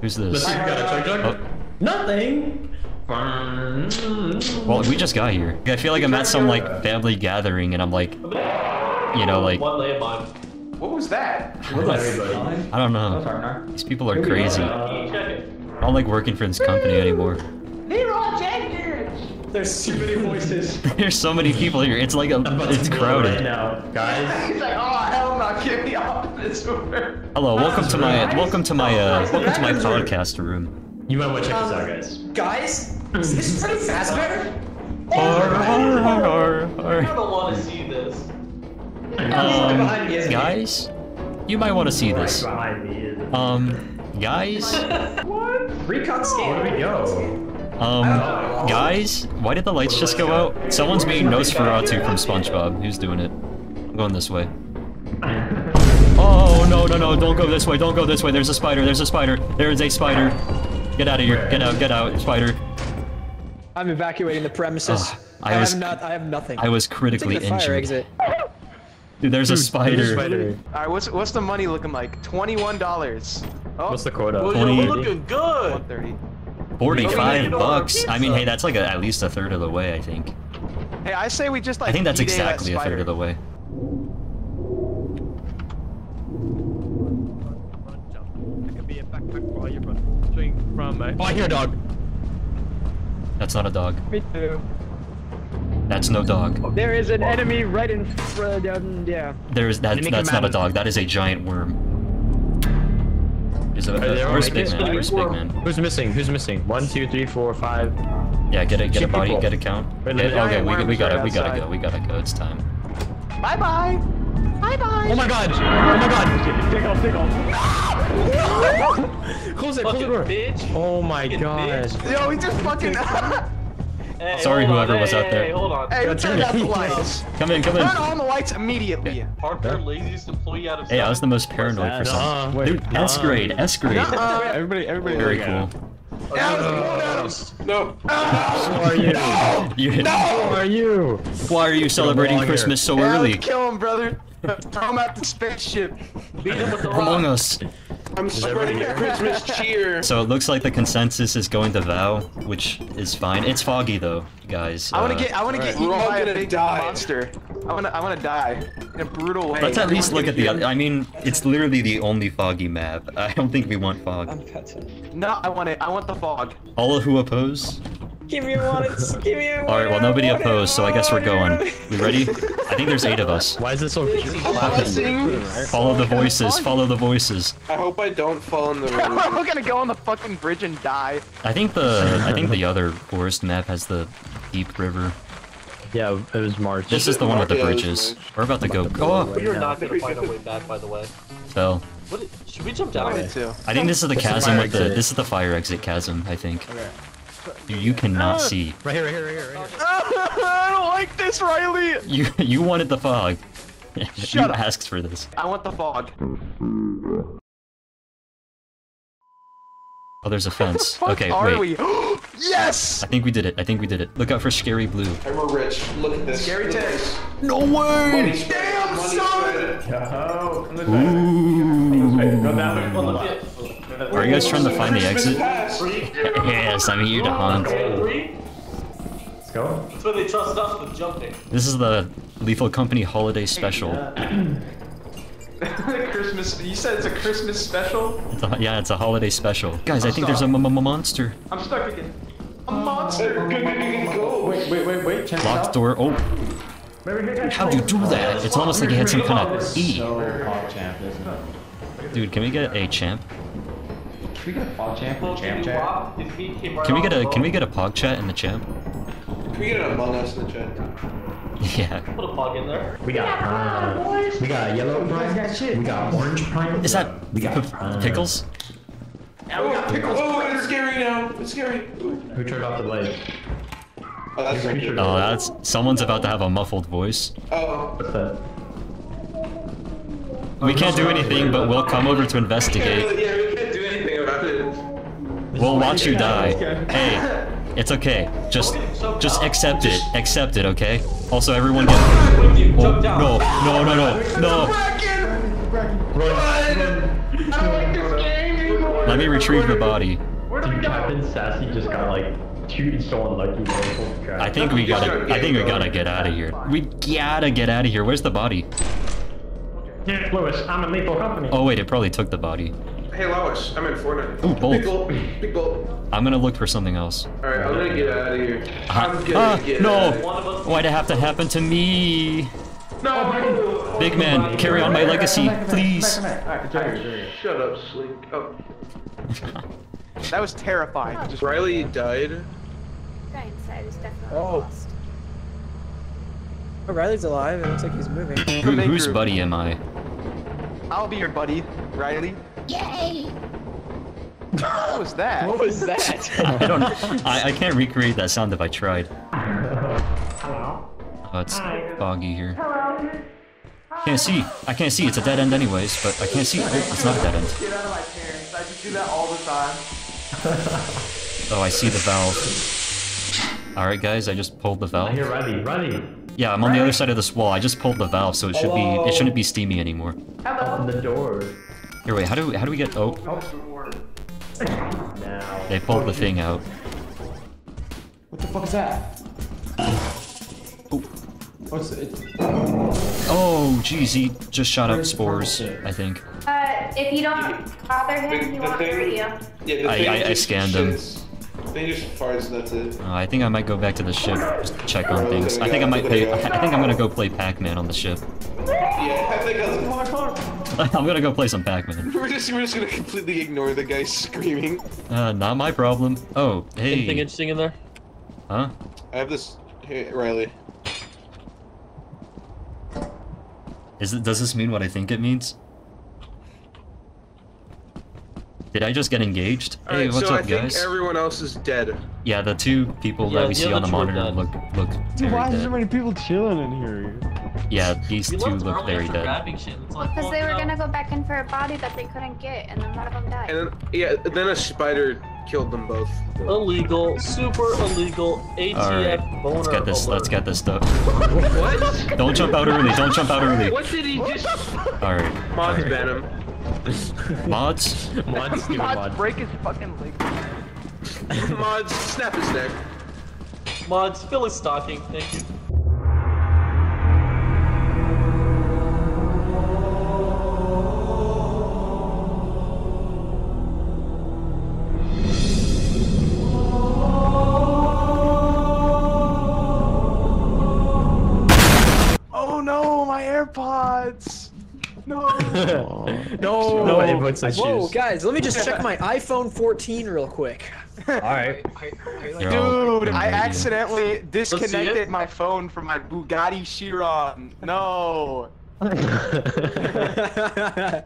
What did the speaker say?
Who's Let's this? see got a chug jug. Oh, Nothing. well, we just got here. I feel like I'm at some like family gathering, and I'm like, you know, like One landmine. What was that? What's everybody. I don't know. These people are crazy. I Can you check it? don't like working for this company anymore. There's too many voices. There's so many people here. It's like a, I'm about it's to right crowded. now, guys. He's like, oh hell no, get me off this Uber. Hello, welcome to my welcome to my uh welcome to my podcast room. You might want to check this out, guys. Guys, is this Freddy Fazbear? Har, har, har, har, I don't want to see this. Um, behind me, isn't he? guys, you might want to see this. Behind me is. Um, guys, what? Recon scan. Where do we go? um, guys, why did the lights just go out? Someone's being Nosferatu from SpongeBob. Who's doing it? I'm going this way. Oh no no no! Don't go this way! Don't go this way! There's a spider! There's a spider! There is a spider! Get out of here! Get out! Get out! Spider! I'm evacuating the premises. Ugh, I I, was- have not. I have nothing. I was Take critically the fire injured. exit. Dude, there's a There's a spider. spider. All right, what's what's the money looking like? Twenty-one dollars. Oh, What's the quota? Well, Twenty- you're looking good. one thirty. Forty-five bucks. I mean, hey, that's like a, at least a third of the way. I think. Hey, I say we just like. I think that's D-Day that exactly a third of the way. Oh, I hear a dog. That's not a dog. Me too. That's no dog. There is an enemy right in front. Um, yeah. There is that. That's not a dog. That is a giant worm. Is it, Are they where's Big? Man? Where's Big Man? Who's missing? Who's missing? One, two, three, four, five. Yeah, get a get a body, people. get a count. Get- okay, we, we gotta we gotta outside. go. We gotta go. It's time. Bye bye. Bye bye. Oh my god! Oh my god! Pick off, pick off. Close it, close the door. bitch. Oh my Fucking god. bitch. Yo, we just fucking. Hey, Sorry, hold on. whoever was Hey, out there. Hey, hold on. hey, who turned out the lights? Come in, come in. Turn on the lights immediately. Parker, laziest employee out of Hey, I was the most paranoid for Nuh-uh. some. Dude, S grade, S grade. Uh, Everybody, everybody. Very look cool. Adams, no. Who are you? You, Who are you? Why are you celebrating. Christmas so Yeah, early? kill him, brother. Throw him out the spaceship. Beat him with the Among rock. Us. I'm spreading a Christmas cheer. So it looks like the consensus is going to Vow, which is fine. It's foggy though, guys. I want Uh, to get, I want to get eaten We're by a gonna big die. monster. I want to, I want to die in a brutal way. Let's at least look at the other. I mean, it's literally the only foggy map. I don't think we want fog. I'm petzing. No, I want it. I want the fog. All who oppose? Give me one. Give me one. Alright, well, nobody opposed, so I guess we're going. We ready? I think there's eight of us. Why is this so Blessing. Follow the voices, follow the voices. I hope I don't fall in the We're room. gonna go on the fucking bridge and die. I think the I think the other forest map has the deep river. Yeah, it was March. This is the one with the bridges. We're about to go. Oh, We are not gonna find our way back, by the way. fell. What? Should we jump down? Me too. I think this is the chasm with the. exit. This is the fire exit chasm. I think. You, you cannot ah. see. Right here, right here, right here, right here. I don't like this, Riley. You you wanted the fog. Shut you up. asked for this. I want the fog. Oh, there's a fence. Fuck Okay, are wait. we? yes. I think we did it. I think we did it. Look out for scary blue. And we're rich. Look at this. Scary Look text. No way! Money. Damn, Money son! spread. Ooh. Are you guys trying to find the exit? Yes, I'm here to hunt. Let's go. That's why they trust us with jumping. This is the Lethal Company holiday special. Christmas. You said it's a Christmas special. It's a, yeah, it's a holiday special. Guys, I think there's a m- m- monster. I'm stuck again. A monster. go, go, go, go. Wait, wait, wait, wait. Check Locked door. Oh, how'd you do that? It's almost like you had some kind of E. So pog champ, isn't it? Dude, can we get a champ? Can we get a pog champ? Well, Champ can champ? walk? His feet came right Can we get a can we get a pog chat in the champ? Can we get an Among Us in the chat? Yeah. Put a plug in there. We got uh, we got yellow prime. We got orange prime. Is that We got p- got pickles? Oh, it's scary now. It's scary. Ooh. Who turned off the light? Oh, that's not. Oh, that's someone's about to have a muffled voice. Oh. What's that? We can't do anything, but we'll come over to investigate. We'll watch you die. Hey, it's okay. Just, just accept it. Accept it, okay? Also, everyone get. With you, Oh, no, no, no, no, no. I don't like this game anymore. Let me retrieve the body. Where Dude. Captain Sassy just got like two so unlucky. man. I think we gotta. I think we gotta get out of here. We gotta get out of here. Where's the body? Dude, Lewis, I'm in lethal company. Oh wait, it probably took the body. Hey, Lois, I'm in Fortnite. Ooh, bolt. Big bolt. Big bolt. I'm gonna look for something else. Alright, I'm gonna get out of here. I'm Ah, gonna ah, get out of no! Why'd it have to happen to me? here. No! Big man, carry on my legacy, please. Shut up, Sleek. Oh, That was terrifying. Just Riley died. guy inside is definitely Oh. lost. Oh, Riley's alive. It looks like he's moving. Who, whose group. buddy am I? I'll be your buddy, Riley. Yay! What was that? What was that? I don't. I, I can't recreate that sound if I tried. Hello. Oh, it's foggy here. Can't see. I can't see. It's a dead end anyways, but I can't see. Oh, it's not a dead end. Get out of my parents. I just do that all the time. Oh, I see the valve. Alright guys, I just pulled the I valve. hear Riley. Riley. Yeah, I'm on the other side of this wall. I just pulled the valve, so it should be it shouldn't be steamy anymore. Open the door. Here, wait, how do we, how do we get oh they pulled the thing out. What the fuck is that? Oh. What's it? Oh jeez, he just shot up spores, I think. Uh, if you don't bother him, The- he won't thing- hurt you. Yeah, the I- thing I- I scanned him. They just farts, that's it. Uh, I think I might go back to the ship, just to check on things. I think I might play I think I'm gonna go play Pac-Man on the ship. Yeah, I think I was I'm gonna go play some Pac-Man. We're just, we're just gonna completely ignore the guy screaming. Uh, not my problem. Oh, hey. Anything interesting in there? Huh? I have this. Hey, Riley. Is it, does this mean what I think it means? Did I just get engaged? Hey, Alright, what's so up, I think everyone else is dead. Yeah, the two people Yeah, that we see on the other two are monitor dead. look look very Why is there so many people chilling in here? Yeah, these We two look very dead. grabbing shit. It's like, Because they were know, gonna go back in for a body that they couldn't get, and then one of them died. And then, yeah, then a spider killed them both. Illegal, super illegal, ATF Alright, boner let's get this. alert. Let's get this stuff. What? Don't jump out early. Don't jump out early. what did he just. All right. Mods ban him. Mods. Mods, stupid God, mods. break his fucking leg. Mods, snap his neck. Mods, fill his stocking, thank you. No. No. No, everyone's Whoa, shoes. guys, let me just check my iPhone 14 real quick. Alright. You're all Dude, I accidentally disconnected my phone from my Bugatti Chiron. No.